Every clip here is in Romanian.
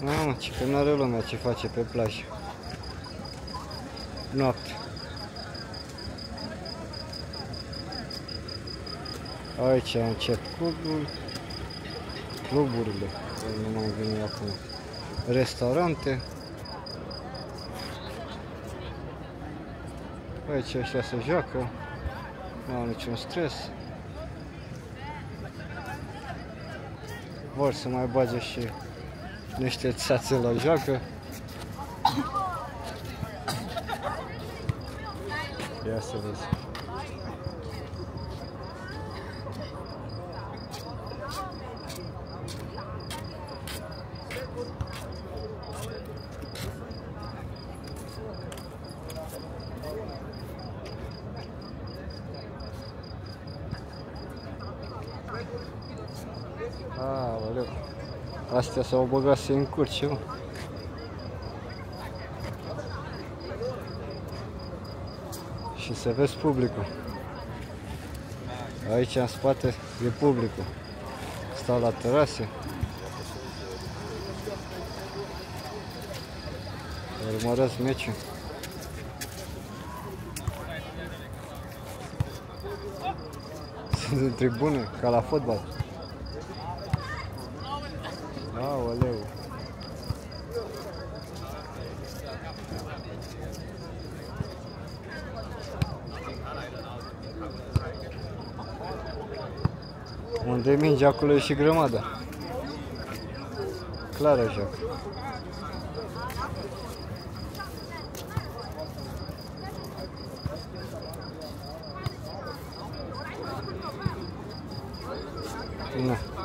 Mamă, ce că nu are lumea ce face pe plajă. Noapte. Aici încep clubul, cluburile, nu mai vine acum, restaurante. Aici ăștia se joacă, nu au niciun stres. Vor să mai bage și niște țațe la joacă. Ia să vezi. Aoleu. Astea s-au băgat să încurce, mă. Și să vezi publicul. Aici în spate e publicul. Stau la terase. Urmăresc meciul. Sunt în tribune, ca la fotbal. Aoleu. Unde e mingea, acolo e și grămada. Clar așa. Na.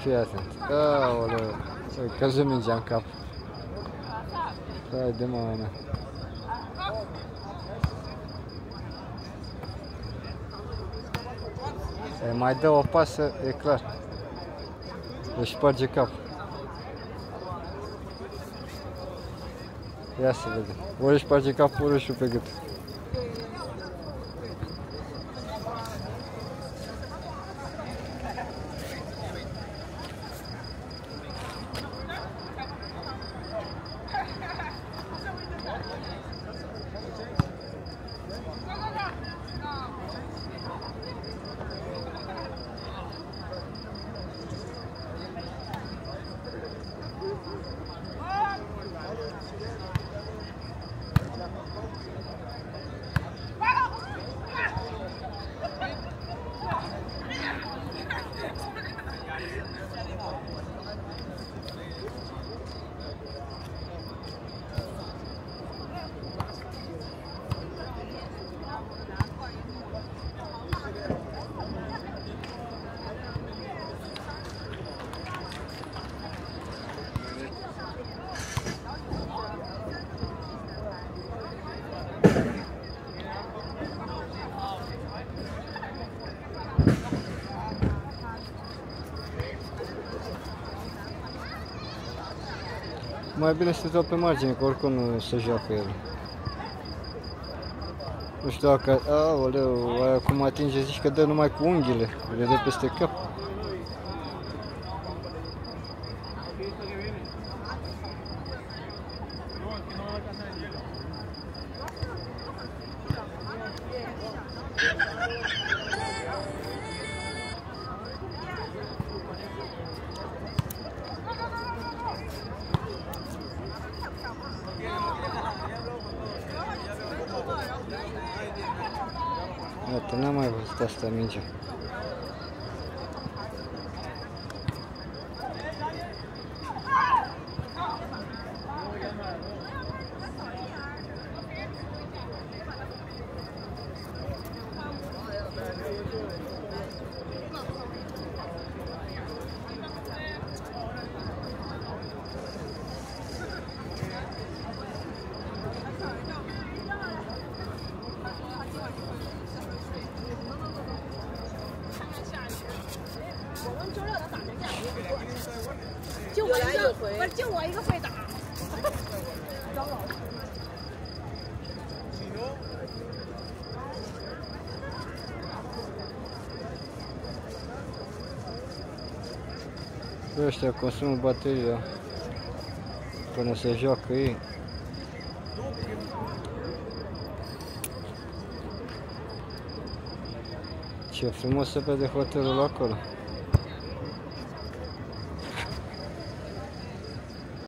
Fii atent. Aoleu. Să căzut mingea în cap. Hai de mama mea. E, mai dă o pasă, e clar. Își sparge capul. Ia să vedem. Ori își sparge capul, ori își pe gât. Mai bine să dau pe margine, că oricum nu se joacă el. Nu știu dacă... Aoleu, aia cum atinge, zici că dă numai cu unghiile, le dă peste cap. Вот, она моя просто меньше. 就不是就我一个会打。张老师。Eu ăștia consumă se joacă ei. Ce frumos se vede hotelul acolo.